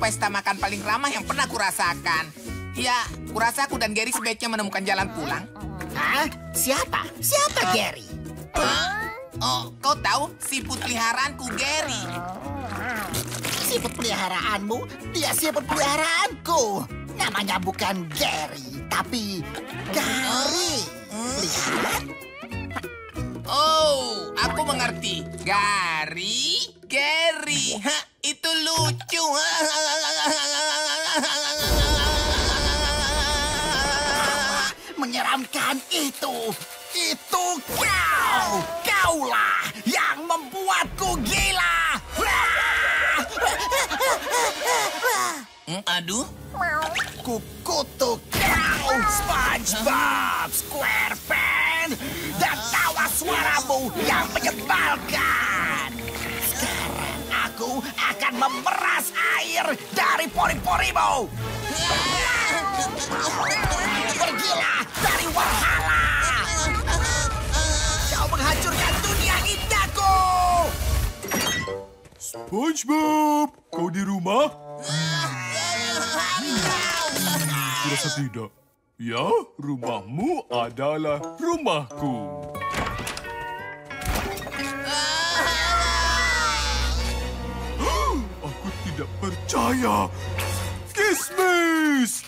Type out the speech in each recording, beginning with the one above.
pesta makan paling ramah yang pernah kurasakan. Ya, kurasa aku dan Gary sebaiknya menemukan jalan pulang. Hah? Siapa? Siapa Gary? Hah? Oh, kau tahu siput peliharaanku Gary. Siput peliharaanmu? Dia siput peliharaanku. Namanya bukan Gary, tapi Gary. Lihat. Oh, aku mengerti. Gary, Gary. Hah, itu lucu. Menyeramkan itu. Itu kau. Kaulah yang membuatku gila. Hmm, aduh, Kukutuk kau, SpongeBob SquarePants, dan tawa suaramu yang menyebalkan. Aku akan memeras air dari pori-porimu. Pergilah dari Walhalla. Kau menghancurkan dunia indahku. SpongeBob, kau di rumah? Kurasa tidak. Ya, rumahmu adalah rumahku. Percaya. Kismis!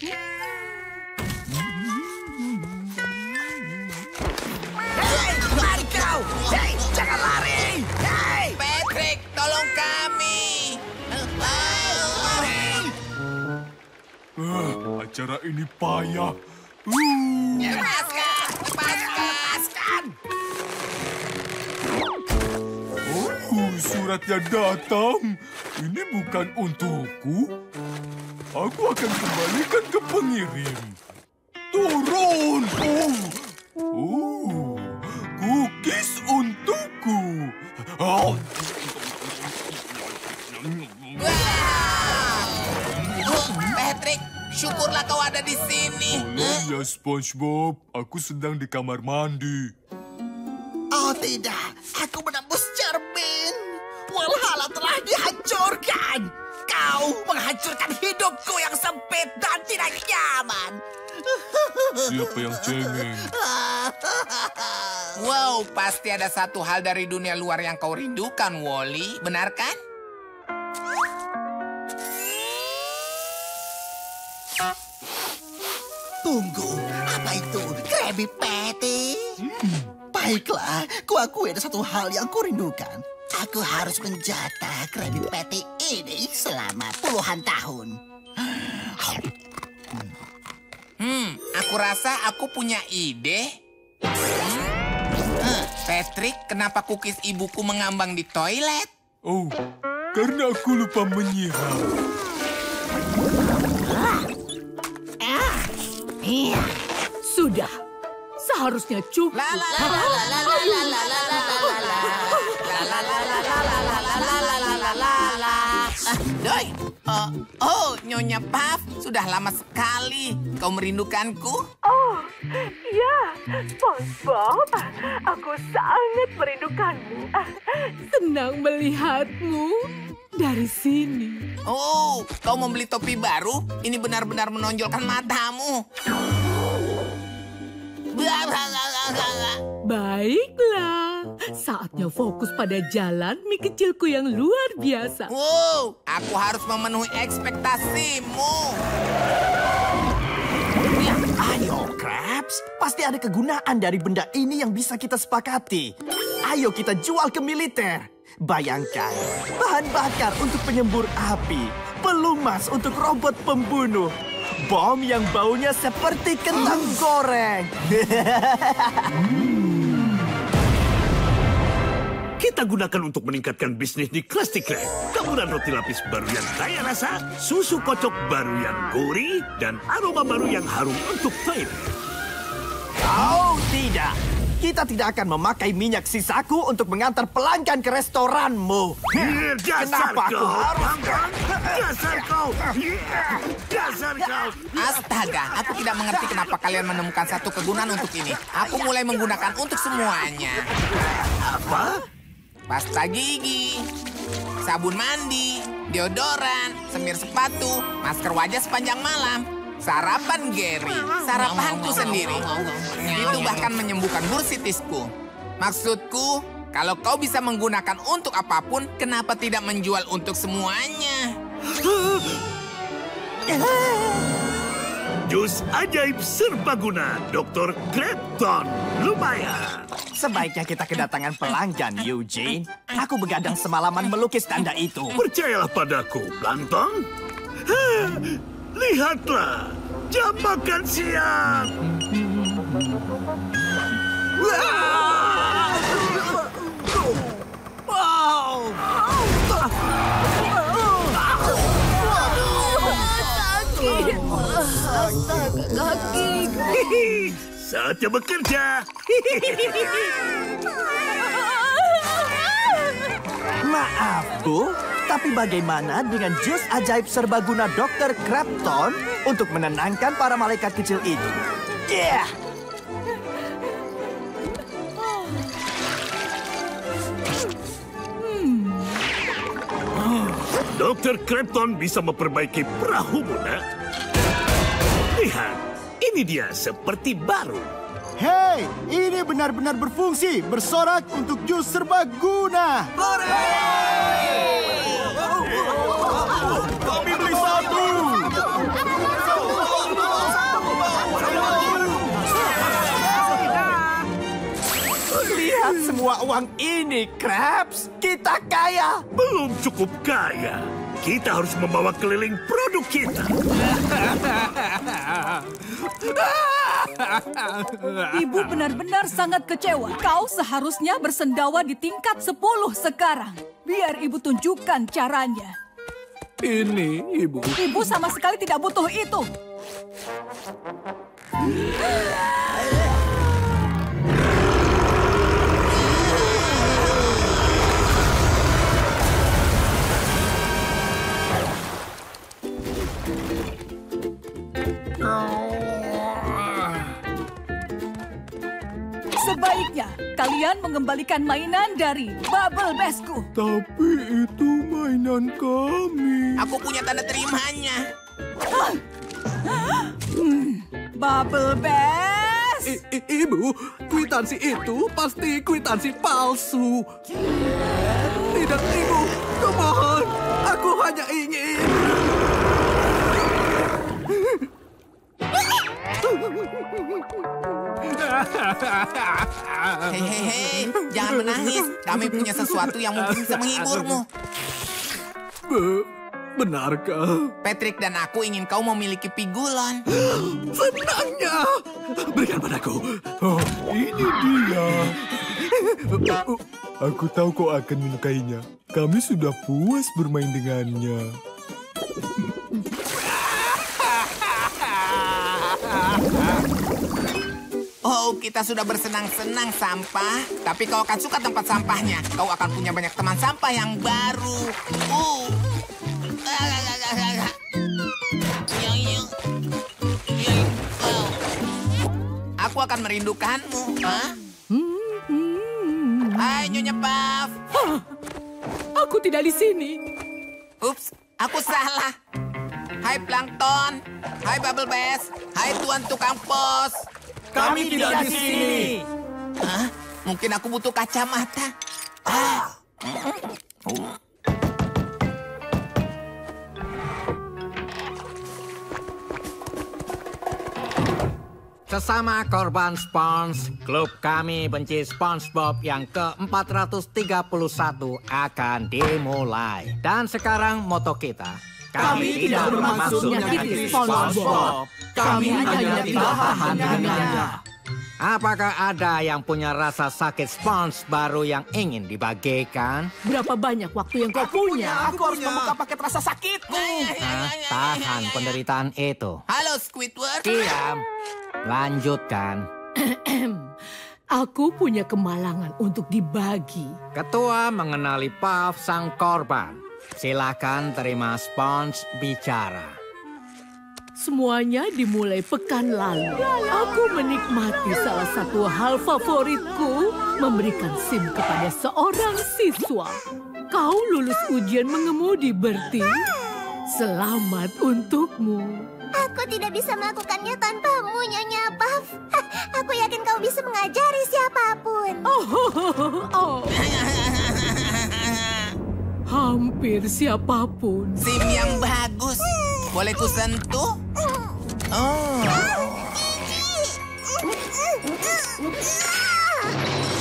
Hei, lari kau. Hei, jangan lari. Hei. Patrick, tolong kami. Ah, acara ini payah. Uh, lepaskan. Lepaskan. Suratnya datang. Ini bukan untukku. Aku akan kembalikan ke pengirim. Turun! Oh, oh, cookies untukku. Oh, Oh, Patrick, syukurlah kau ada di sini. tolong ya SpongeBob. Aku sedang di kamar mandi. Oh tidak, aku cermin. Walhalla telah dihancurkan. Kau menghancurkan hidupku yang sempit dan tidak nyaman. Siapa yang cengeng? Wow, pasti ada satu hal dari dunia luar yang kau rindukan, Wally. Benar kan? Tunggu, apa itu? Krabby Patty? Baiklah, kuakui ada satu hal yang kurindukan. Aku harus menjata Krabby Patty ini selama puluhan tahun. Hmm, aku rasa aku punya ide. Hmm? Eh, Patrick, kenapa kukis ibuku mengambang di toilet? Oh, karena aku lupa menyiram. Iya. Sudah. Seharusnya cukup. La la la la la la la la la la Doi, oh, oh, Nyonya Puff, sudah lama sekali. Kau merindukanku? Oh, ya, SpongeBob. Aku sangat merindukanmu. Senang melihatmu dari sini. Oh, kau membeli topi baru? Ini benar-benar menonjolkan matamu. Blah, blah, blah. Baiklah, saatnya fokus pada jalan mie kecilku yang luar biasa. Wow, aku harus memenuhi ekspektasimu. Ya, ayo, Krabs. Pasti ada kegunaan dari benda ini yang bisa kita sepakati. Ayo kita jual ke militer. Bayangkan, bahan bakar untuk penyembur api, pelumas untuk robot pembunuh, bom yang baunya seperti kentang goreng. Kita gunakan untuk meningkatkan bisnis di Krusty Krab. Taburan roti lapis baru yang kaya rasa, susu kocok baru yang gurih, dan aroma baru yang harum untuk toilet. Oh tidak, Kita tidak akan memakai minyak sisaku untuk mengantar pelanggan ke restoranmu. Iya, Dasar Kenapa aku harus... Dasar kau. Iya, Dasar kau. Astaga, aku tidak mengerti kenapa kalian menemukan satu kegunaan untuk ini. Aku mulai menggunakan untuk semuanya. Apa? Pasta gigi, sabun mandi, deodoran, semir sepatu, masker wajah sepanjang malam, sarapan Gary, sarapanku sendiri. Itu bahkan menyembuhkan bursitisku. Maksudku, kalau kau bisa menggunakan untuk apa pun, kenapa tidak menjual untuk semuanya? Jus ajaib serbaguna, Dr. Krepton. Lumayan. Sebaiknya kita kedatangan pelanggan, Eugene. Aku begadang semalaman melukis tanda itu. Percayalah padaku, Plankton. Lihatlah, jam makan siang. Sakit. Astaga, kaki. Saatnya bekerja. Maaf, Bu. Tapi bagaimana dengan jus ajaib serbaguna Dr. Crafton untuk menenangkan para malaikat kecil itu? Yeah! Dr. Krepton bisa memperbaiki perahumu, nak. Lihat, ini dia seperti baru. Hei, ini benar-benar berfungsi, bersorak untuk jus serbaguna. Kami beli satu. Lihat semua uang ini, Krabs. Kita kaya. Belum cukup kaya. Kita harus membawa keliling produk kita. Ibu benar-benar sangat kecewa. Kau seharusnya bersendawa di tingkat 10 sekarang. Biar ibu tunjukkan caranya. Ini, Ibu. Ibu sama sekali tidak butuh itu. Sebaiknya kalian mengembalikan mainan dari Bubble Bestku. Tapi itu mainan kami. Aku punya tanda terimanya. Bubble Best! I- i- ibu, kwitansi itu pasti kwitansi palsu. Tidak, ibu. Kumohon, aku hanya ingin... Hehehe, jangan menangis. Kami punya sesuatu yang mungkin bisa menghiburmu. Be- benarkah? Patrick dan aku ingin kau memiliki pigulon. Senangnya. Berikan padaku. Oh, ini dia. Aku tahu kau akan menyukainya. Kami sudah puas bermain dengannya. Oh, kita sudah bersenang-senang sampah. Tapi kau akan suka tempat sampahnya. Kau akan punya banyak teman sampah yang baru. Uh. Aku akan merindukanmu. Hah? Hai, Nyonya Puff. Aku tidak di sini. Ups, aku salah. Hai Plankton. Hai Bubble Bass. Hai Tuan Tukang Pos. Kami tidak di sini. Hah? Mungkin aku butuh kacamata. Ah. Oh. Sesama korban Spons, klub kami benci SpongeBob yang ke-431 akan dimulai. Dan sekarang moto kita. Kami tidak bermaksud menyakiti SpongeBob. Kami hanya tidak tahan dengannya. Apakah ada yang punya rasa sakit Spons baru yang ingin dibagikan? Berapa banyak waktu yang kau punya? Aku harus membuka paket rasa sakitku. Tahan penderitaan itu. Halo Squidward. Diam. Lanjutkan. Aku punya kemalangan untuk dibagi. Ketua mengenali Puff sang korban. Silakan terima spons bicara. Semuanya dimulai pekan lalu. Aku menikmati salah satu hal favoritku, memberikan SIM kepada seorang siswa. Kau lulus ujian mengemudi, Bertie. Selamat untukmu. Aku tidak bisa melakukannya tanpamu, Nyonya Puff. Aku yakin kau bisa mengajari siapa pun. Oh, oh. Hampir siapa pun. SIM yang bagus. Boleh ku sentuh? Oh.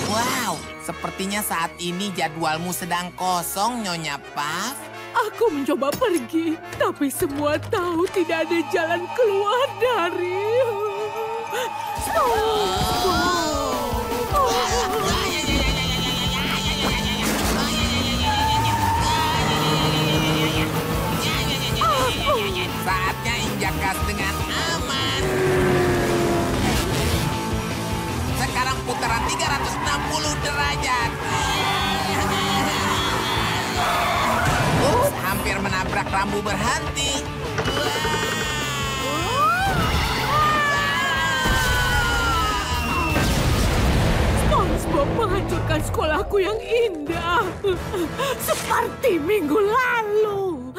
Wow, sepertinya saat ini jadwalmu sedang kosong, Nyonya Puff. Aku mencoba pergi, tapi semua tahu tidak ada jalan keluar dari... Saatnya putaran 360 derajat. Ups, hampir menabrak rambu berhenti. SpongeBob menghancurkan sekolahku yang indah. Seperti minggu lalu.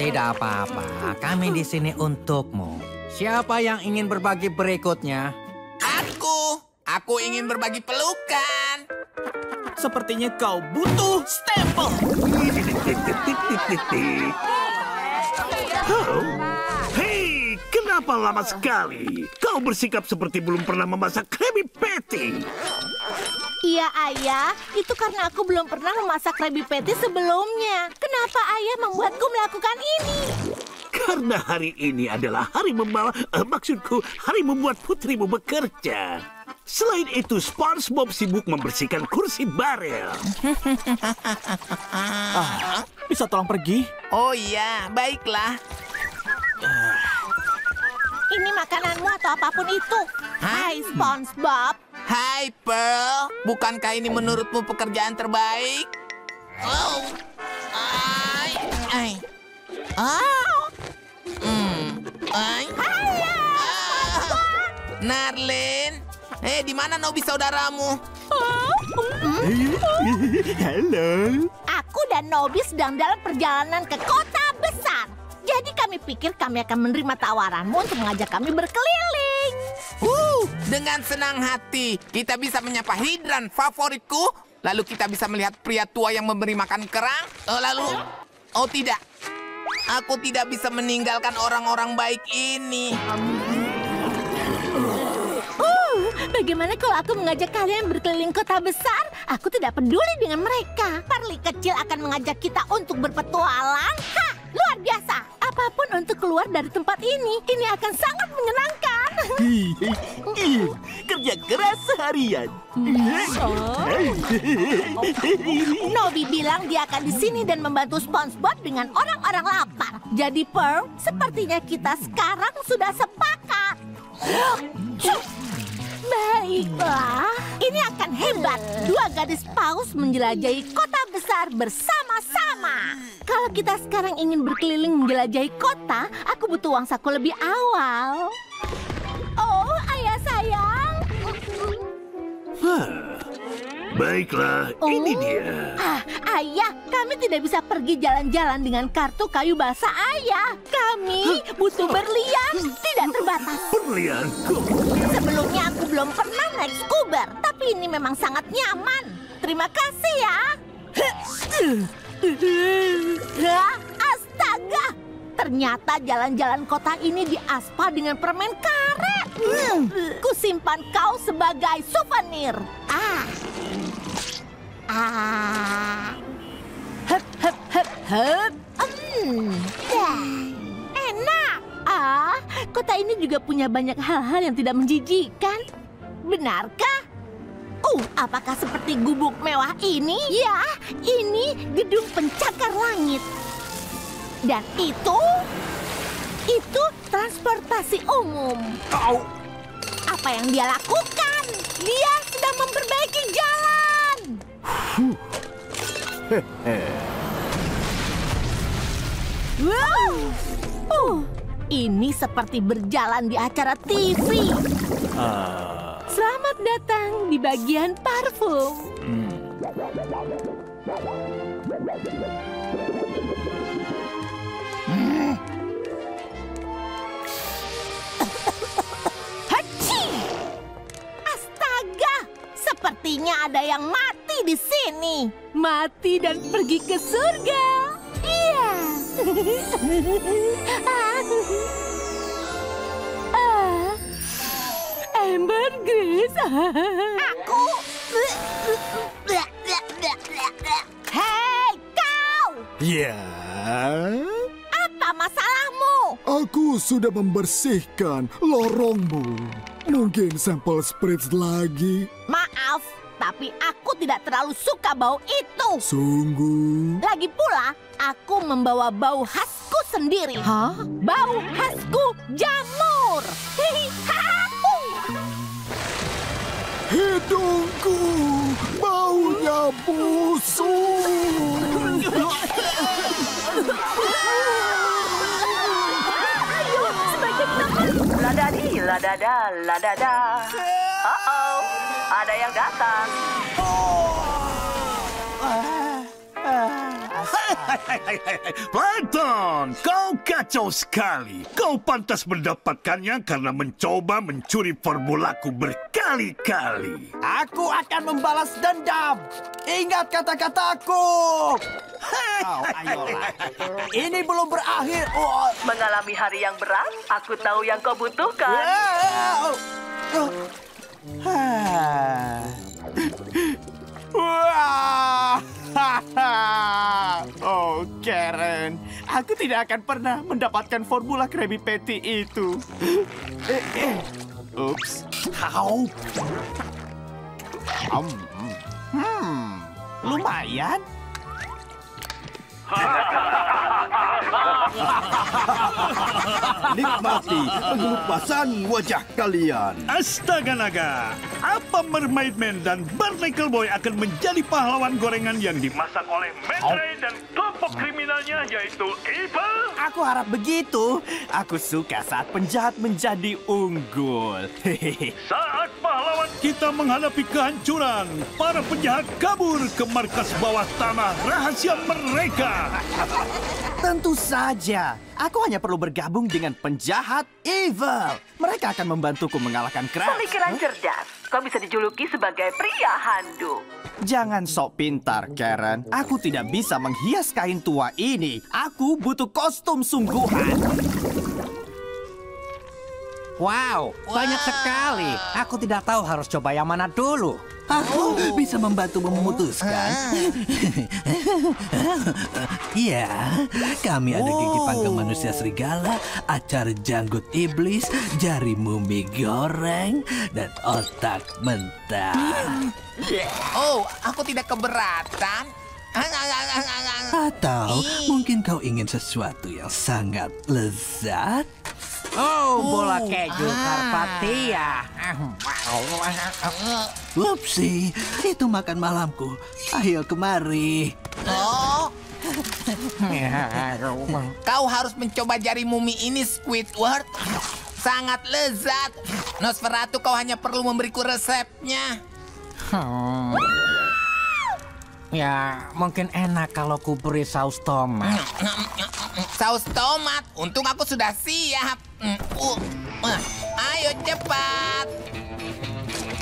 Tidak apa-apa, kami di sini untukmu. Siapa yang ingin berbagi berikutnya? Aku, ingin berbagi pelukan. Sepertinya kau butuh stempel. Oh. Hei, kenapa lama sekali? Kau bersikap seperti belum pernah memasak Krabby Patty. Iya, Ayah. Itu karena aku belum pernah memasak Krabby Patty sebelumnya. Kenapa Ayah membuatku melakukan ini? Karena hari ini adalah hari membawa, eh, maksudku, hari membuat putrimu bekerja. Selain itu, SpongeBob sibuk membersihkan kursi barel. Ah, bisa tolong pergi? Oh iya, baiklah. Ini makananmu atau apa pun itu. Hai, SpongeBob. Hai Pearl, bukankah ini menurutmu pekerjaan terbaik? Oh, ay, ay, oh, hmm, ay, ah, Narlin, eh di mana Nobi saudaramu? Halo. Aku dan Nobi sedang dalam perjalanan ke kota besar. Jadi kami pikir kami akan menerima tawaranmu untuk mengajak kami berkeliling. Uh, dengan senang hati kita bisa menyapa hidran favoritku. Lalu kita bisa melihat pria tua yang memberi makan kerang. Oh, lalu, oh tidak, aku tidak bisa meninggalkan orang-orang baik ini. Bagaimana kalau aku mengajak kalian berkeliling kota besar? Aku tidak peduli dengan mereka. Parli kecil akan mengajak kita untuk berpetualang. Hah, luar biasa. Apa pun untuk keluar dari tempat ini, ini akan sangat menyenangkan. Kerja keras seharian. Nobi bilang dia akan di sini dan membantu SpongeBob dengan orang-orang lapar. Jadi Pearl, sepertinya kita sekarang sudah sepakat. Baiklah, ini akan hebat. Dua gadis paus menjelajahi kota besar bersama-sama. Kalau kita sekarang ingin berkeliling menjelajahi kota, aku butuh uang saku lebih awal. Oh, ayah sayang. Hah, baiklah, ini dia. Ah, ayah, kami tidak bisa pergi jalan-jalan dengan kartu kayu basah ayah. Kami butuh berlian, tidak terbatas. Berlian, Sebelumnya aku belum pernah naik skuber, tapi ini memang sangat nyaman. Terima kasih ya. Astaga, ternyata jalan-jalan kota ini diaspal dengan permen karet. Hmm, kusimpan kau sebagai souvenir. Ah. Ah. Hup, hup, hup, hup. Hmm. Dah. Enak. Ah, kota ini juga punya banyak hal-hal yang tidak menjijikan. Benarkah? Uh, apakah seperti gubuk mewah ini? Ya, ini gedung pencakar langit. Dan itu, itu transportasi umum. Kau Apa yang dia lakukan? Dia sedang memperbaiki jalan. Wow. Uh, ini seperti berjalan di acara TV. Selamat datang di bagian parfum. Hachi! Sepertinya ada yang mati di sini. Mati dan pergi ke surga. Iya. Ah, Amber Grace. Aku. Hei, kau! Ya, Apa masalahmu? aku sudah membersihkan lorongmu. Mungkin sampel spritz lagi. Maaf, tapi aku tidak terlalu suka bau itu. Sungguh. Lagi pula, aku membawa bau khasku sendiri. Hah? Bau khasku jamur. Hidungku baunya busuk. Ladadi, ladada, ladada. Uh-oh, ada yang datang. Plankton, kau kacau sekali. Kau pantas mendapatkannya karena mencoba mencuri formulaku berkali-kali. Aku akan membalas dendam. Ingat kata-kataku. Oh, ayolah. Ini belum berakhir. Oh. Mengalami hari yang berat, aku tahu yang kau butuhkan. Wow. Wah. Oh, Karen. Aku tidak akan pernah mendapatkan formula Krabby Patty itu. Eh, eh. Ups. How? Um, hmm. Lumayan. Nikmati pengelupasan wajah kalian. Astaga naga, apa Mermaid Man dan Barnacle Boy akan menjadi pahlawan gorengan yang dimasak oleh Matre dan kelompok kriminalnya yaitu Evil? Aku harap begitu. Aku suka saat penjahat menjadi unggul. Hehehe. Saat pahlawan kita menghadapi kehancuran, para penjahat kabur ke markas bawah tanah rahasia mereka. Tentu saja. Aku hanya perlu bergabung dengan penjahat evil. Mereka akan membantuku mengalahkan Krabs. Pemikiran cerdas. Kau bisa dijuluki sebagai pria handuk. Jangan sok pintar, Karen. Aku tidak bisa menghias kain tua ini. Aku butuh kostum sungguhan. Wow, banyak sekali. Aku tidak tahu harus coba yang mana dulu. Aku bisa membantu memutuskan. Iya, kami ada gigi panggang manusia serigala, acar janggut iblis, jari mumi goreng, dan otak mentah. Oh, aku tidak keberatan. Atau mungkin kau ingin sesuatu yang sangat lezat? Oh, bola keju Karpatia. Whoopsie, itu makan malamku. Ayo kemari. Oh, kau harus mencoba jari mumi ini, Squidward. Sangat lezat. Nosferatu, kau hanya perlu memberiku resepnya. Hmm. Ya, mungkin enak kalau ku beri saus tomat. Saus tomat. Untung aku sudah siap. Uh, uh, ayo cepat.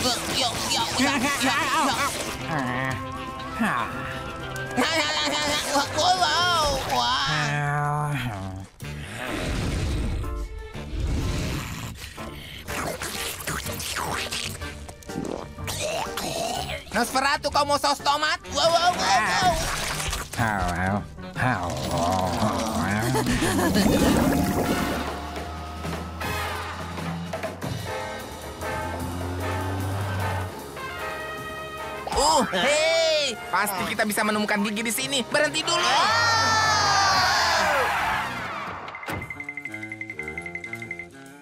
Uh, Yuk, yuk, yuk, yuk, yuk. Wow, wow. Nosferatu, kau mau saus tomat? Wow, wow, wow, wow. Uh, hei, pasti kita bisa menemukan gigi di sini. Berhenti dulu.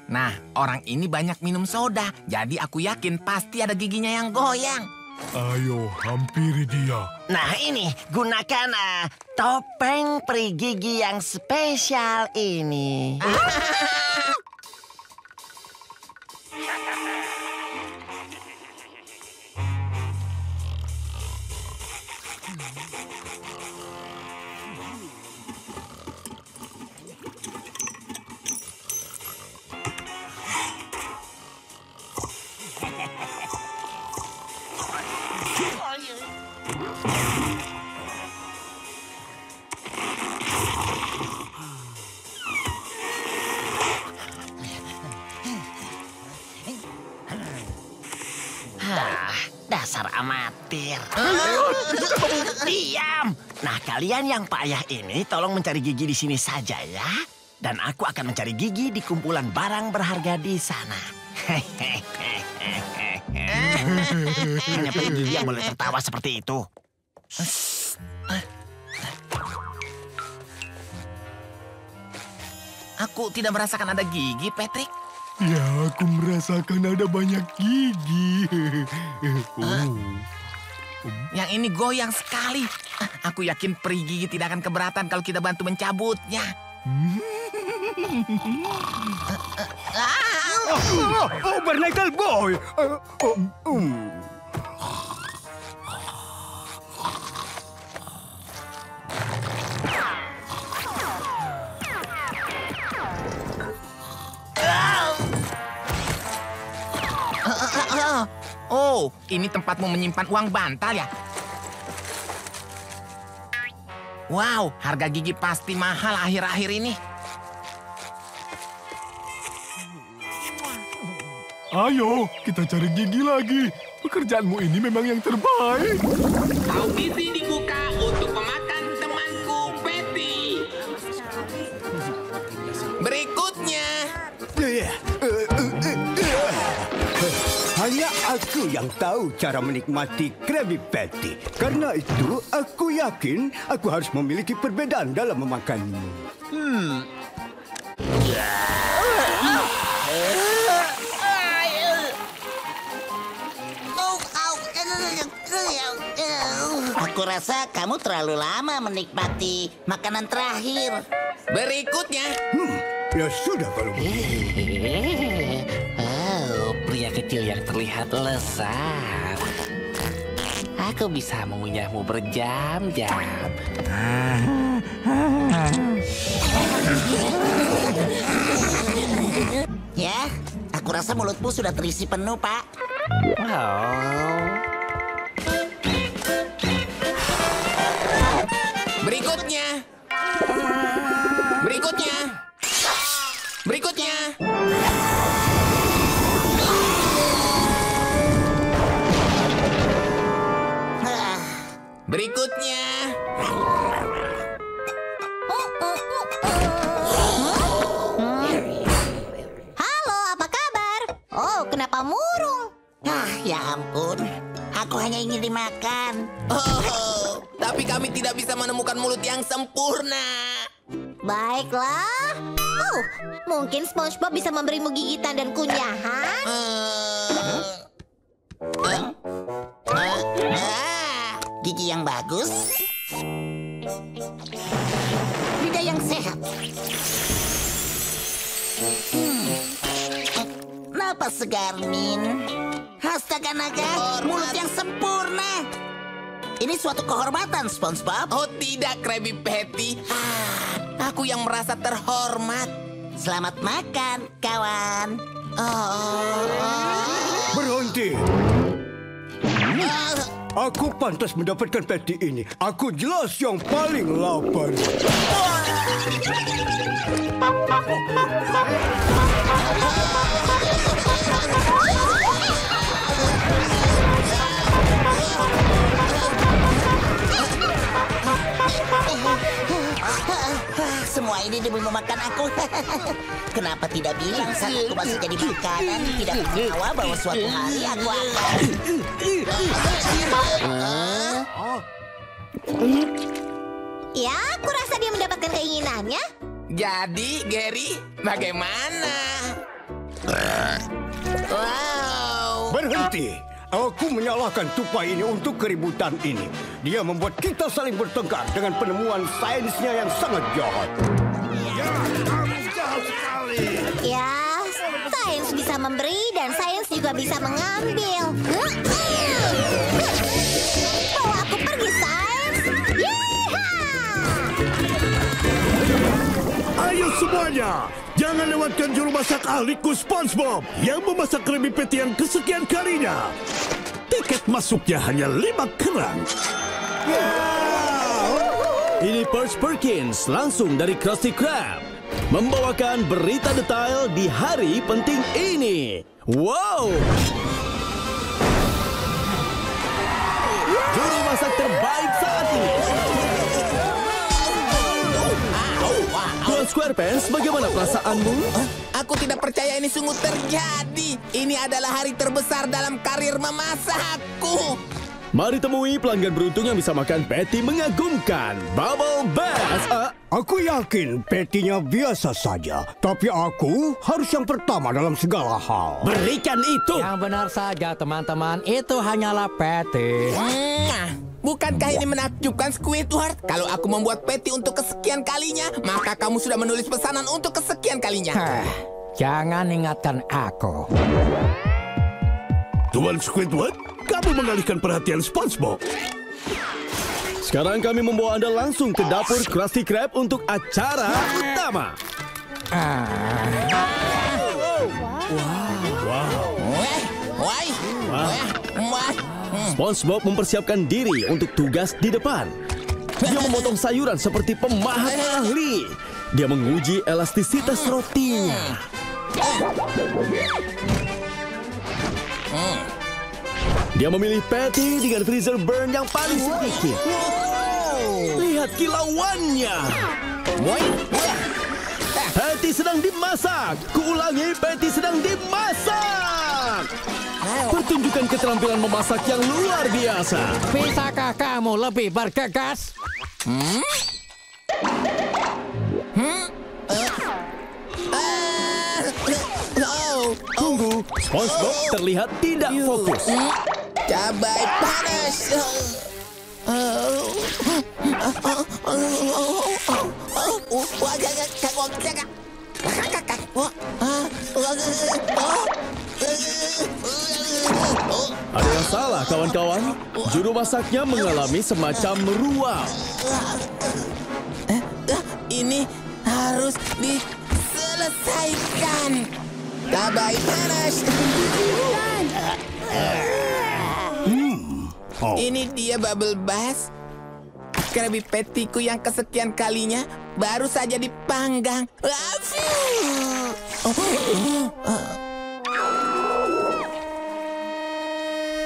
Nah, orang ini banyak minum soda, jadi aku yakin pasti ada giginya yang goyang. Ayo, hampiri dia. Nah ini, gunakan ah, topeng peri gigi yang spesial ini. kalian yang payah ini tolong mencari gigi di sini saja ya. Dan aku akan mencari gigi di kumpulan barang berharga di sana. Hanya peri gigi yang boleh tertawa seperti itu. Aku tidak merasakan ada gigi, Patrick. Ya, aku merasakan ada banyak gigi. Oh. Yang ini goyang sekali. Ah, Aku yakin peri gigi tidak akan keberatan kalau kita bantu mencabutnya. Oh, oh, Barnacle Boy. Uh, oh, um. Oh, ini tempatmu menyimpan uang bantal ya? Wow, harga gigi pasti mahal akhir-akhir ini. Ayo, kita cari gigi lagi. Pekerjaanmu ini memang yang terbaik. Dibuka untuk aku yang tahu cara menikmati Krabby Patty. Karena itu, aku yakin aku harus memiliki perbedaan dalam memakannya. Hmm. Aku rasa kamu terlalu lama menikmati makanan terakhir. Berikutnya. Ya sudah kalau pria kecil yang terlihat lezat. Aku bisa mengunyahmu berjam-jam. Ya, aku rasa mulutmu sudah terisi penuh, Pak. Oh. Berikutnya. Berikutnya. Berikutnya. Berikutnya. Halo, apa kabar? Oh, kenapa murung? Ah, ya ampun. Aku hanya ingin dimakan. Oh, tapi kami tidak bisa menemukan mulut yang sempurna. Baiklah. Oh, mungkin SpongeBob bisa memberimu gigitan dan kunyahan. Ah, gigi yang bagus. Lidah yang sehat. Hmm. Napas segar, Min. Astaga naga, mulut yang sempurna. Ini suatu kehormatan, SpongeBob. Oh tidak, Krabby Patty. Ah, aku yang merasa terhormat. Selamat makan, kawan. Oh. Berhenti. Aku pantas mendapatkan patty ini. Aku jelas yang paling lapar. Ah, Semua ini demi memakan aku. Kenapa tidak bilang saat aku masih jadi makanan? Tidak ketawa bahwa suatu hari aku akan... Ya, aku rasa dia mendapatkan keinginannya. Jadi, Gary, bagaimana? Berhenti. Aku menyalahkan tupai ini untuk keributan ini. Dia membuat kita saling bertengkar dengan penemuan sainsnya yang sangat jahat. Ya, sains bisa memberi dan sains juga bisa mengambil. Bawa aku pergi, sains. Ayo semuanya, jangan lewatkan juru masak ahliku SpongeBob yang memasak Krabby Patty yang kesekian kalinya. Tiket masuknya hanya lima kerang. Ini Perch Perkins langsung dari Krusty Krab membawakan berita detail di hari penting ini. Wow! Juru masak terbaik saat ini. Tuan Squarepants, bagaimana perasaanmu? Aku tidak percaya ini sungguh terjadi. Ini adalah hari terbesar dalam karir memasakku. Mari temui pelanggan beruntung yang bisa makan patty mengagumkan. Bubble Bass. Ah, Aku yakin petinya biasa saja, tapi aku harus yang pertama dalam segala hal. Berikan itu. Yang benar saja teman-teman, itu hanyalah patty. Mwah. Bukankah ini menakjubkan Squidward? Kalau aku membuat peti untuk kesekian kalinya, maka kamu sudah menulis pesanan untuk kesekian kalinya. Hah, Jangan ingatkan aku. Tuan Squidward, kamu mengalihkan perhatian SpongeBob. Sekarang kami membawa Anda langsung ke dapur Krusty Krab untuk acara utama. SpongeBob mempersiapkan diri untuk tugas di depan. Dia memotong sayuran seperti pemahat ahli. Dia menguji elastisitas rotinya. Dia memilih patty dengan freezer burn yang paling sedikit. Lihat kilauannya. Patty sedang dimasak. Kuulangi, patty sedang dimasak. Pertunjukan keterampilan memasak yang luar biasa. Bisakah kamu lebih bergegas? Hmm? Tunggu, SpongeBob terlihat tidak fokus. Cabai panas. Oh. Ada yang salah, kawan-kawan. Juru masaknya mengalami semacam meruam. Ini harus diselesaikan. Cabai panas. Oh. Ini dia Bubble Bass. Krabby Patty-ku yang kesekian kalinya baru saja dipanggang.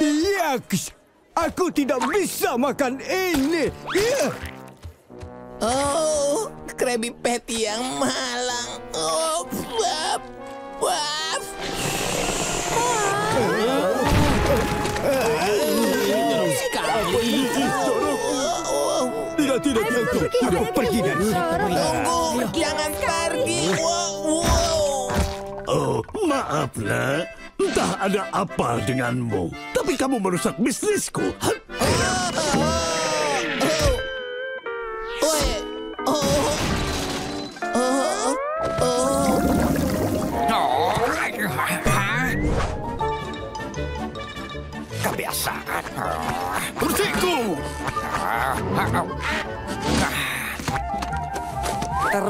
Yaks! Aku tidak bisa makan ini. Ya. Oh, Krabby Patty yang malang. Oh, bab, bab. Tidak, tidak, tidak. Tidak, pergi dari sini. Tunggu, jangan pergi. Wow, wow. Oh, maaf nak. Entah ada apa denganmu. Tapi kamu merusak bisnisku. Hah?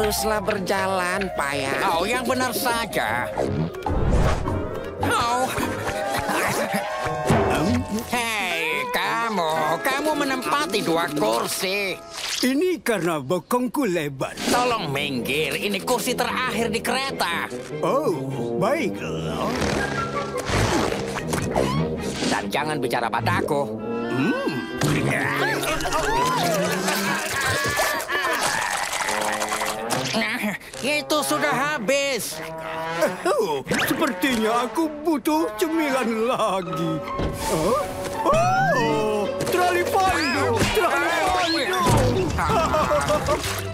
Teruslah berjalan, payah. Oh, yang benar saja. Oh. Hei, kamu. Kamu menempati dua kursi. Ini karena bokongku lebar. Tolong minggir. Ini kursi terakhir di kereta. Oh, baiklah. Dan jangan bicara padaku. Hmm. itu sudah habis. Oh, sepertinya aku butuh cemilan lagi. Oh, oh Tralipondo, Tralipondo.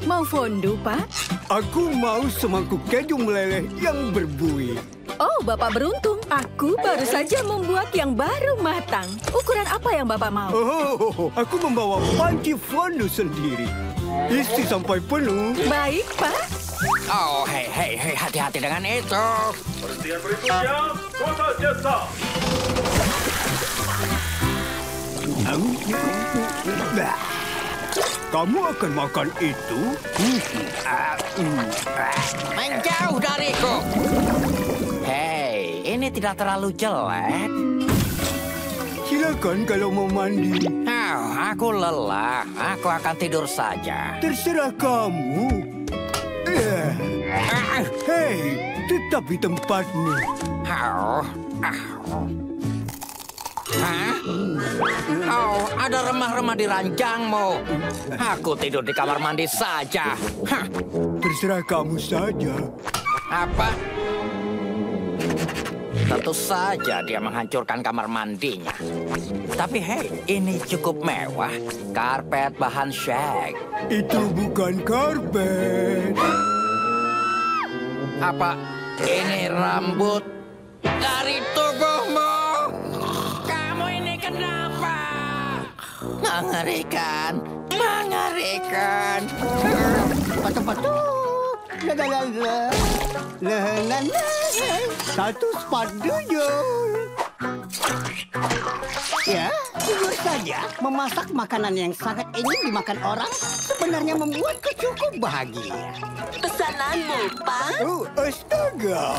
Mau fondue, Pak? Aku mau semangkuk keju meleleh yang berbuih. Oh, Bapak beruntung. Aku baru saja membuat yang baru matang. Ukuran apa yang Bapak mau? Oh, aku membawa panci fondue sendiri. Isi sampai penuh. Baik, Pak. Oh, hei, hei, hei, hati-hati dengan itu. Perhentian berikutnya, kota jasa. Kamu akan makan itu? Menjauh dariku. Hei, ini tidak terlalu jelek. Silakan kalau mau mandi. Oh, aku lelah. Aku akan tidur saja. Terserah kamu. Hei, tetap di tempatmu. Hah? Oh, ada remah-remah di ranjangmu. Aku tidur di kamar mandi saja. Hah. Terserah kamu saja. Apa? Tentu saja dia menghancurkan kamar mandinya. Tapi hei, ini cukup mewah. Karpet bahan shag. Itu bukan karpet. Apa? Ini rambut dari tubuhmu. Kamu ini kenapa? Mengerikan. Mengerikan. Patu-patu. Satu sepatu Ya, jujur saja, memasak makanan yang sangat ingin dimakan orang sebenarnya membuatku cukup bahagia. Pesananmu, Pak? Oh, astaga.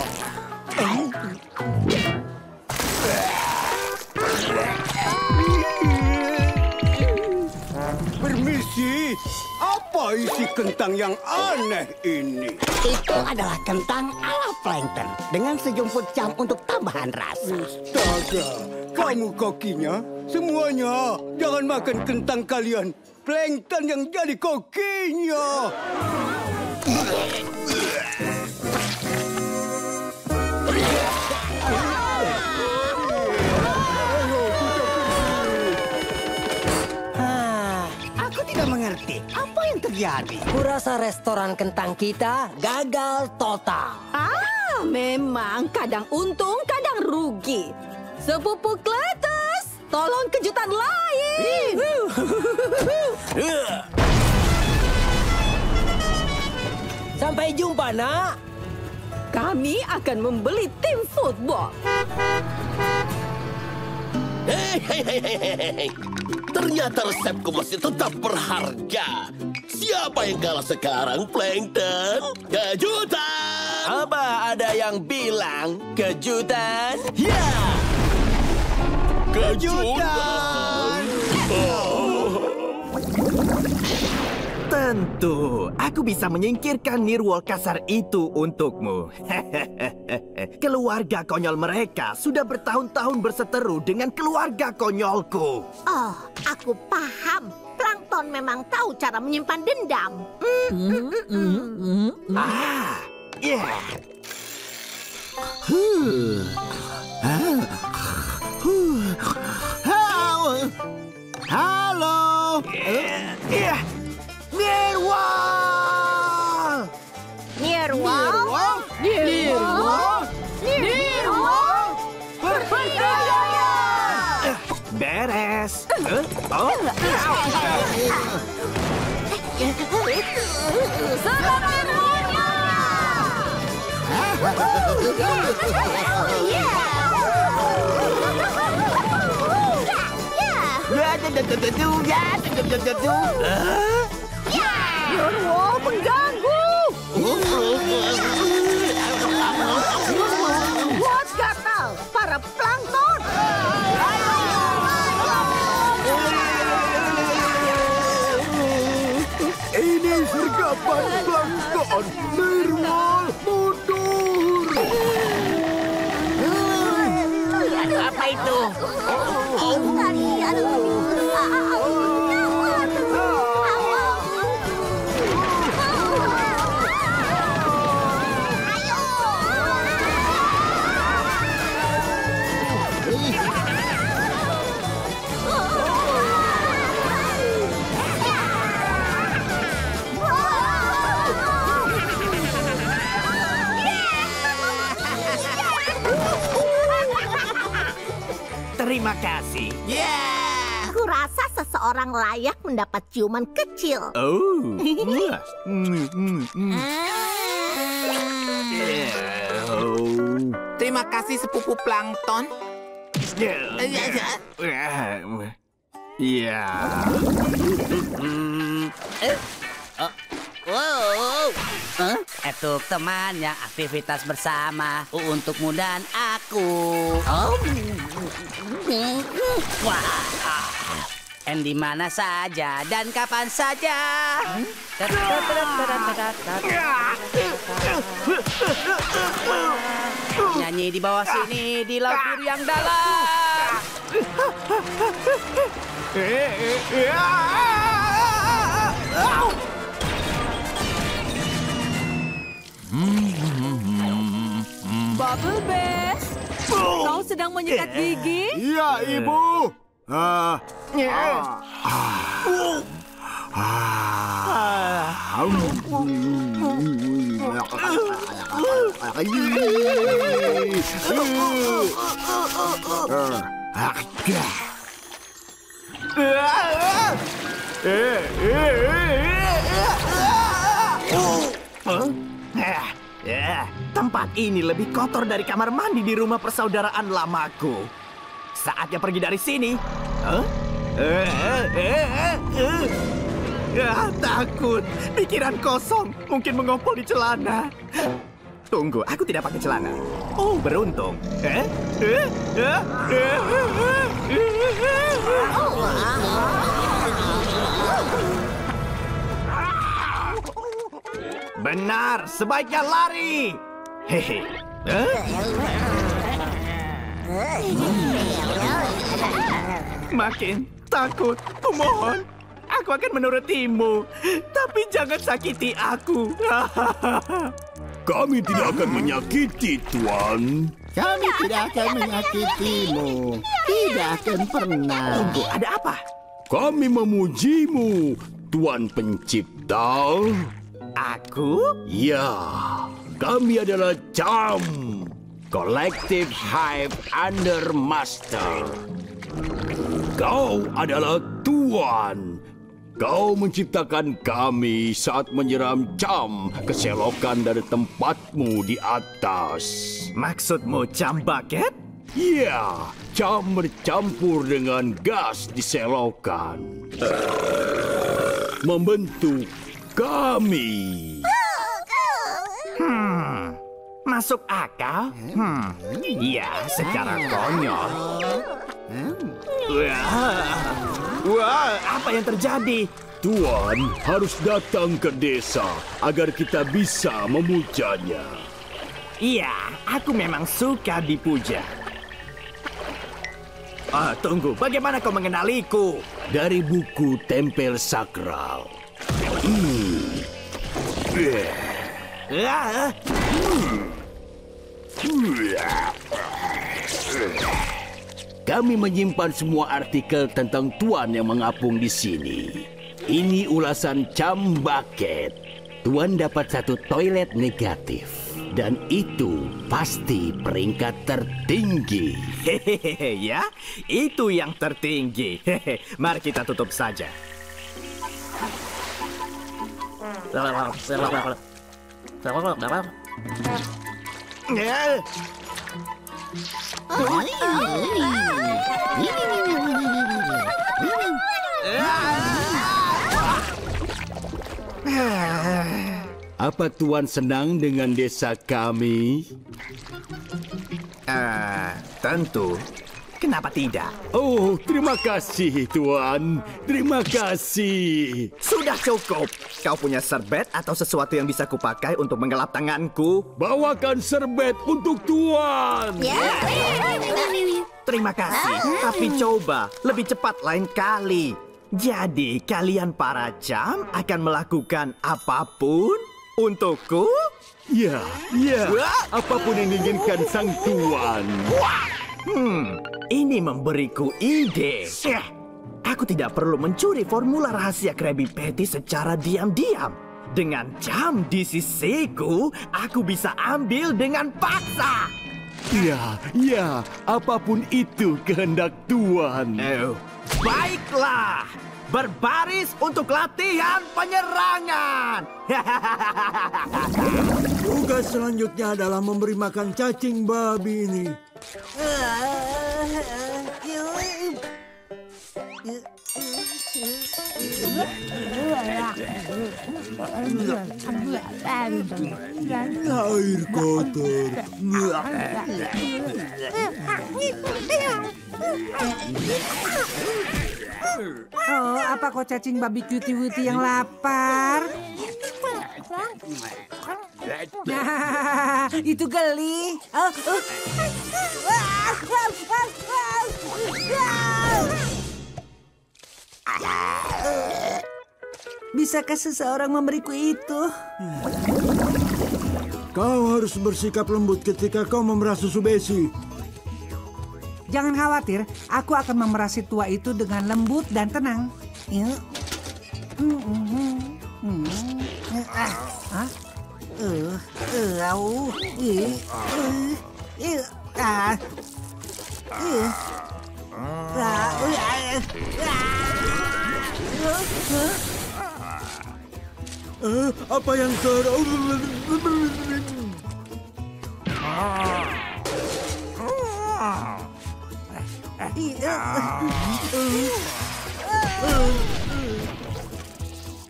Apa isi kentang yang aneh ini? Itu adalah kentang ala plankton dengan sejumput jam untuk tambahan rasa. Astaga, kamu kokinya, semuanya jangan makan kentang kalian. Plankton yang jadi kokinya. Yang terjadi. Kurasa restoran kentang kita gagal total. Ah, memang kadang untung, kadang rugi. Sepupu Kletus, tolong kejutan lain. Sampai jumpa, nak. Kami akan membeli tim football. Hei, hei, hei, hei, hei. Ternyata resepku masih tetap berharga. Siapa yang kalah sekarang, Plankton? Kejutan! Apa ada yang bilang kejutan? Ya! Kejutan! Tentu, aku bisa menyingkirkan Nirwal kasar itu untukmu. Keluarga konyol mereka sudah bertahun-tahun berseteru dengan keluarga konyolku. Oh, aku paham. Plankton memang tahu cara menyimpan dendam. Mm, mm, mm, mm. Ah. Yeah. Halo. Oh. Gatal para plankton! Plankton. Seseorang layak mendapat ciuman kecil. Oh. Hmm, hmm, hmm. Terima kasih sepupu plankton. Iya. Oh, wow. Huh? Untuk teman yang aktivitas bersama untukmu dan aku. Oh. Wah. And di mana saja dan kapan saja. Nyanyi di bawah sini di laut biru yang dalam. Bubble Bass, kau sedang menyikat gigi? Iya, Ibu. Tempat ini lebih kotor dari kamar mandi di rumah persaudaraan lamaku. Saatnya pergi dari sini. Ya, takut. Pikiran kosong. Mungkin mengompol di celana. Tunggu, aku tidak pakai celana. Oh, beruntung. Benar, sebaiknya lari. Hehe. Eh? Makin takut. Kumohon, aku akan menurutimu. Tapi jangan sakiti aku. Kami tidak akan menyakiti, Tuan. Kami tidak akan menyakitimu. Tidak akan pernah. Tunggu, ada apa? Kami memujimu, Tuan Pencipta. Aku? Ya, kami adalah Jam. Collective Hive Under Master. Kau adalah Tuan. Kau menciptakan kami saat menyeram jam keselokan dari tempatmu di atas. Maksudmu jam bucket? Ya, jam bercampur dengan gas di selokan. Membentuk kami. Hmm, masuk akal? Hmm, iya, secara konyol. Wah, wah, apa yang terjadi? Tuan harus datang ke desa agar kita bisa memujanya. Iya, aku memang suka dipuja. Ah, tunggu, bagaimana kau mengenaliku? Dari buku tempel sakral. Hmm. Ah, Kami menyimpan semua artikel tentang Tuan yang mengapung di sini. Ini ulasan Cam Bucket. Tuan dapat satu toilet negatif. Dan itu pasti peringkat tertinggi. Hehehe, ya, itu yang tertinggi. Hehe, mari kita tutup saja. Ya. Apa Tuan senang dengan desa kami? Ah, tentu. Kenapa tidak? Oh, terima kasih, Tuan. Terima kasih. Sudah cukup. Kau punya serbet atau sesuatu yang bisa kupakai untuk menggelap tanganku? Bawakan serbet untuk Tuan. Terima kasih. Tapi coba lebih cepat lain kali. Jadi kalian para jam akan melakukan apa pun untukku? Ya, ya. Apa pun yang diinginkan sang Tuan. Hmm, ini memberiku ide. Eh, Aku tidak perlu mencuri formula rahasia Krabby Patty secara diam-diam. Dengan jam di sisiku, aku bisa ambil dengan paksa. Ya, ya. Apa pun itu kehendak Tuan. Oh, Baiklah, berbaris untuk latihan penyerangan. Tugas selanjutnya adalah memberi makan cacing babi ini. Air kotor. Oh, apa kok cacing babi cuti-wuti yang lapar? Nah, itu geli. Oh, oh. Bisakah seseorang memberiku itu? Kau harus bersikap lembut ketika kau memerah susu besi. Jangan khawatir, aku akan memerah si tua itu dengan lembut dan tenang. Yuk. Hmm, hmm, hmm. Ah, ah. Uh, uh, au. Ih, uh, ih, ah. Ih. Ah, uh, ah, ah. Eh, apa yang ter...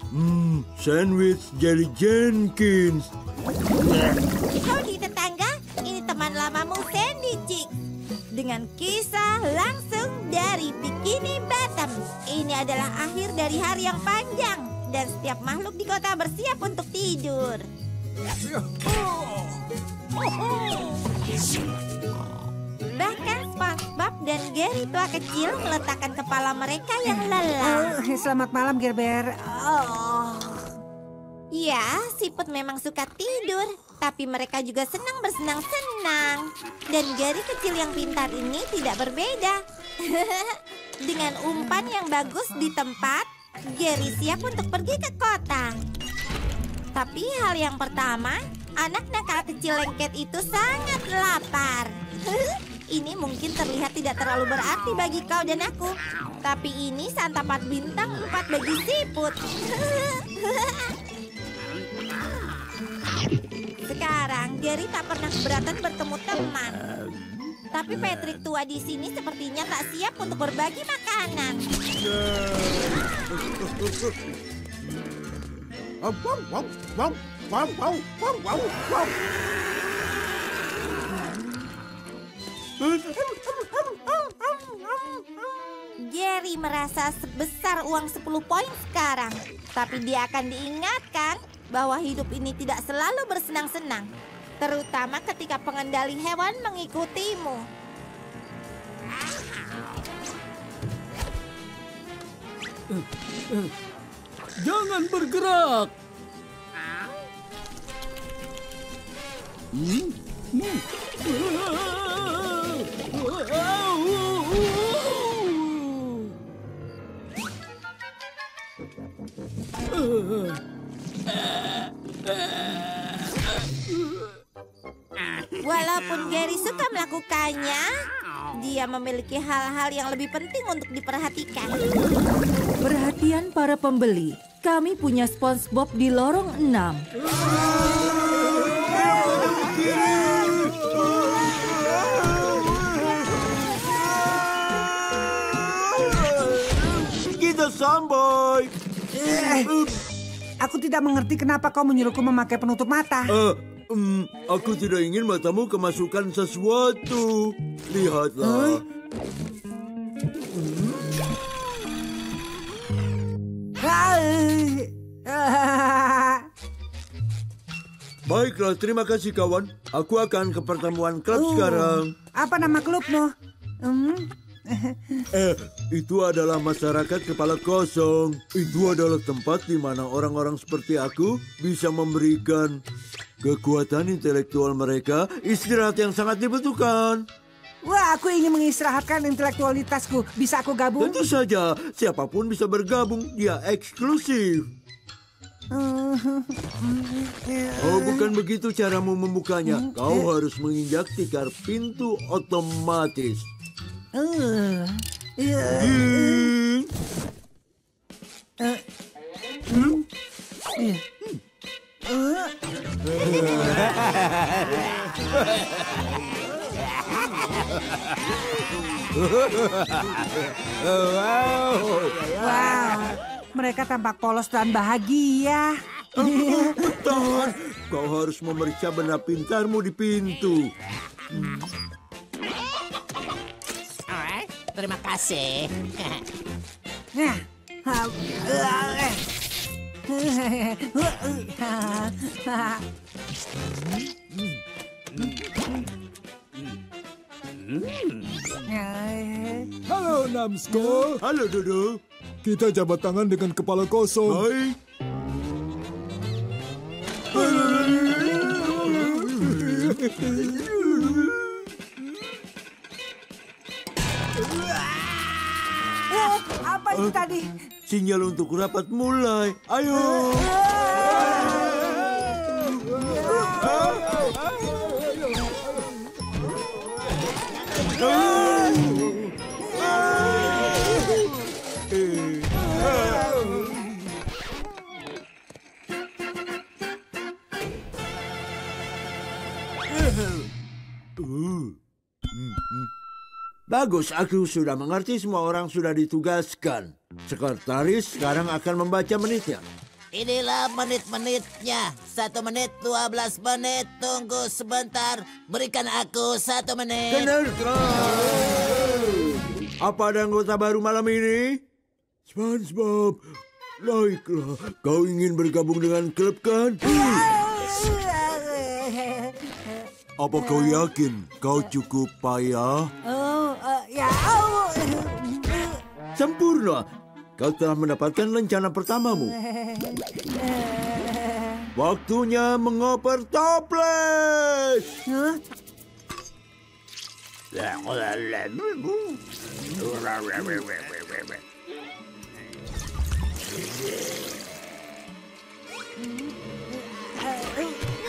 Hmm, sandwich Jerry Jenkins. Howdy tetangga, ini teman lamamu Sandy Chick. Dengan kisah langsung dari Bikini Bottom. Ini adalah akhir dari hari yang panjang. Dan setiap makhluk di kota bersiap untuk tidur. Bahkan SpongeBob dan Gary tua kecil meletakkan kepala mereka yang lelah. Oh, selamat malam, Gerber. Oh. Ya, siput memang suka tidur, tapi mereka juga senang bersenang-senang. Dan Gary kecil yang pintar ini tidak berbeda. Dengan umpan yang bagus di tempat, Gary siap untuk pergi ke kota. Tapi hal yang pertama, anak nakal kecil lengket itu sangat lapar. ini mungkin terlihat tidak terlalu berarti bagi kau dan aku. Tapi ini santapan bintang empat bagi siput. Sekarang Gary tak pernah keberatan bertemu teman. Tapi Patrick tua di sini sepertinya tak siap untuk berbagi makanan. Jerry merasa sebesar uang 10 poin sekarang. Tapi dia akan diingatkan bahwa hidup ini tidak selalu bersenang-senang. Terutama ketika pengendali hewan mengikutimu. Jangan bergerak. Hmm? Hmm. Walaupun Gary suka melakukannya, dia memiliki hal-hal yang lebih penting untuk diperhatikan. Perhatian para pembeli, kami punya SpongeBob di lorong 6. Eh, aku tidak mengerti kenapa kau menyuruhku memakai penutup mata. Eh, em, aku tidak ingin matamu kemasukan sesuatu. Lihatlah. Baiklah, terima kasih kawan. Aku akan ke pertemuan klub Oh. sekarang. Apa nama klubmu? Hmm? Eh, itu adalah masyarakat kepala kosong. Itu adalah tempat di mana orang-orang seperti aku bisa memberikan kekuatan intelektual mereka istirahat yang sangat dibutuhkan. Wah, aku ingin mengistirahatkan intelektualitasku. Bisa aku gabung? Tentu saja, siapa pun bisa bergabung. Dia eksklusif. Oh, bukan begitu caramu membukanya. Kau harus menginjak tikar pintu otomatis. Eh, Hmm. Eh, hmm? Iya. Wow, mereka tampak polos dan bahagia. Tahan, kau harus memeriksa benda pintarmu di pintu. Alright, kasih. Halo Namsko. Halo Dodo. Kita jabat tangan dengan kepala kosong. Hai. Sinyal untuk rapat mulai. Ayo. Bagus, aku sudah mengerti semua orang sudah ditugaskan. Sekretaris sekarang akan membaca menitnya. Inilah menit-menitnya. Satu menit, dua belas menit. Tunggu sebentar. Berikan aku satu menit. Dengarkan. Apa ada anggota baru malam ini? SpongeBob, baiklah. Kau ingin bergabung dengan klub kan? Apa kau yakin kau cukup payah? Oh, eh, ya. Oh. Sempurna. Kau telah mendapatkan rencana pertamamu. Waktunya mengoper toples.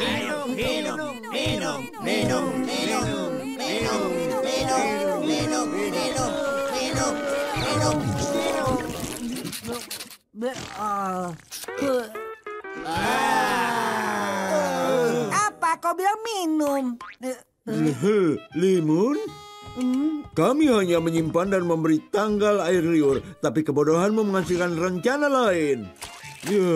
Minum, minum, minum, minum, minum, minum, minum, minum, minum, minum, minum, minum. Apa kau bilang minum? Limun? Kami hanya menyimpan dan memberi tanggal air liur, tapi kebodohanmu menghasilkan rencana lain. Ya.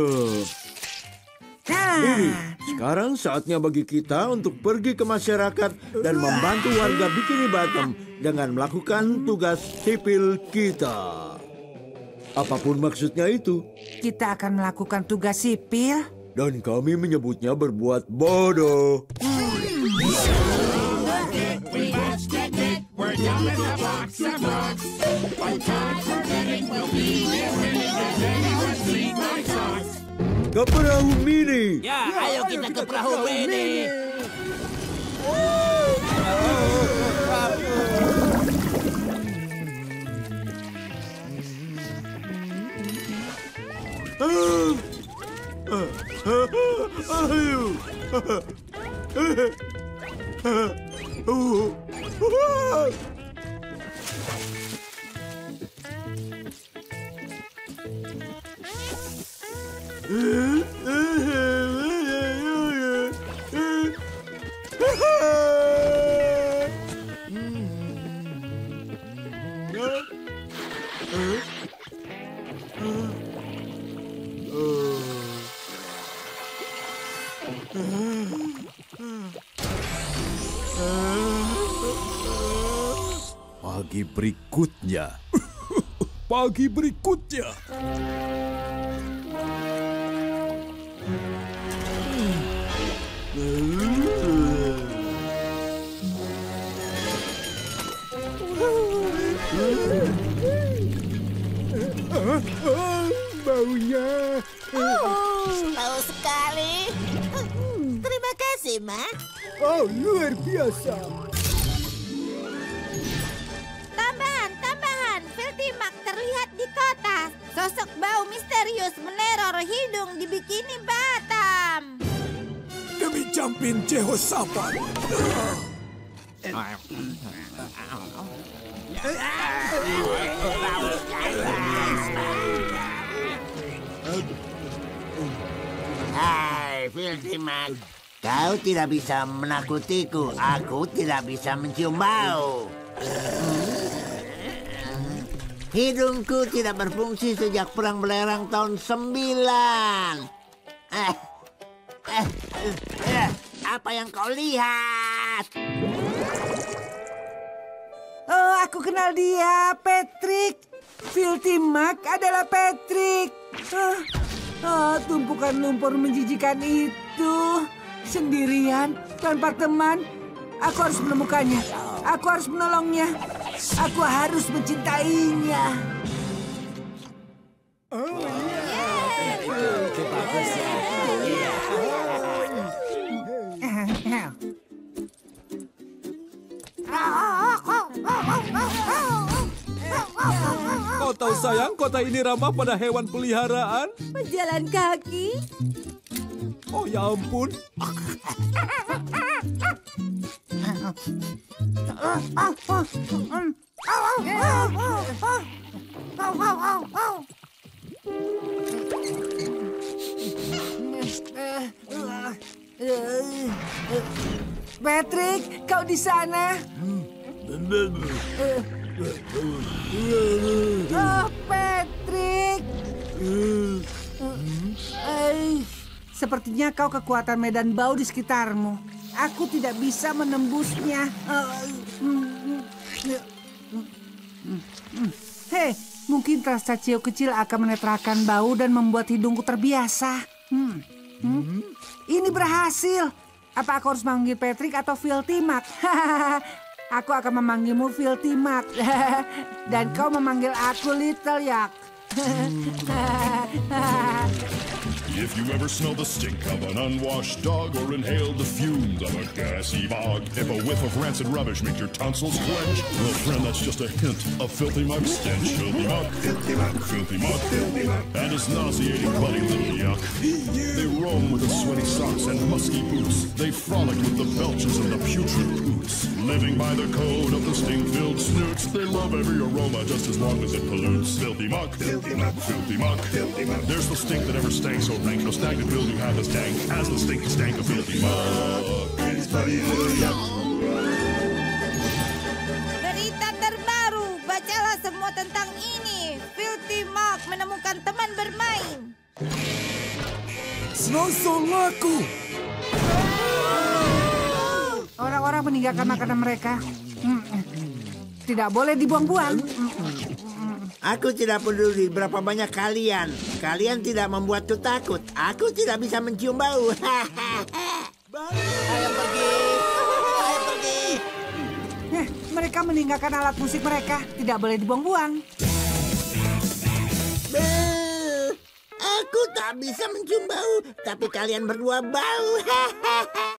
Ini, sekarang saatnya bagi kita untuk pergi ke masyarakat dan membantu warga Bikini Bottom dengan melakukan tugas sipil kita. Apa pun maksudnya itu. Kita akan melakukan tugas sipil. Dan kami menyebutnya berbuat bodoh. Ke perahu mini. Ya, ayo kita ke perahu mini. Berikutnya. Pagi berikutnya. Jehoshaphat. Hai, Filtimak. Kau tidak bisa menakutiku. Aku tidak bisa mencium bau. Hidungku tidak berfungsi sejak perang belerang tahun 9. Eh, eh, eh, apa yang kau lihat? Oh, aku kenal dia, Patrick. Filthy Mac adalah Patrick. Ah, ah, tumpukan lumpur menjijikan itu. Sendirian, tanpa teman. Aku harus menemukannya. Aku harus menolongnya. Aku harus mencintainya. Kau tahu sayang, kota ini ramah pada hewan peliharaan? Pejalan kaki. Oh ya ampun. Patrick, kau di sana? Oh, Patrick. Sepertinya kau kekuatan medan bau di sekitarmu. Aku tidak bisa menembusnya. Hei, mungkin Trastaceo kecil akan menetrakan bau dan membuat hidungku terbiasa. Hmm. Hmm? Ini berhasil. Apa aku harus memanggil Patrick atau Filtimak? aku akan memanggilmu Filtimak. dan kau memanggil aku Little Yak. If you ever smell the stink of an unwashed dog or inhaled the fumes of a gassy bog, if a whiff of rancid rubbish makes your tonsils clench, well, friend, that's just a hint of filthy mug stench. Filthy mug, filthy mug, filthy mug, filthy mug, and his nauseating bloody little yuck. They roam with the sweaty socks and musky boots. They frolic with the belches and the putrid poots. Living by the code of the stink-filled snoots, they love every aroma just as long as it pollutes. Filthy mug, filthy mug, filthy mug, filthy mug. There's no stink that ever stank so rank, no stagnant building as dank as the stinky stank of filthy mug. Bloody yuck. Berita terbaru, bacalah semua tentang ini. Filthy Mark menemukan teman bermain. Senosong aku. Orang-orang meninggalkan makanan mereka. Tidak boleh dibuang-buang. Aku tidak peduli berapa banyak kalian. Kalian tidak membuatku takut. Aku tidak bisa mencium bau. Ayo pergi. Ayo pergi. Eh, mereka meninggalkan alat musik mereka. Tidak boleh dibuang-buang. Aku tak bisa mencium bau, tapi kalian berdua bau.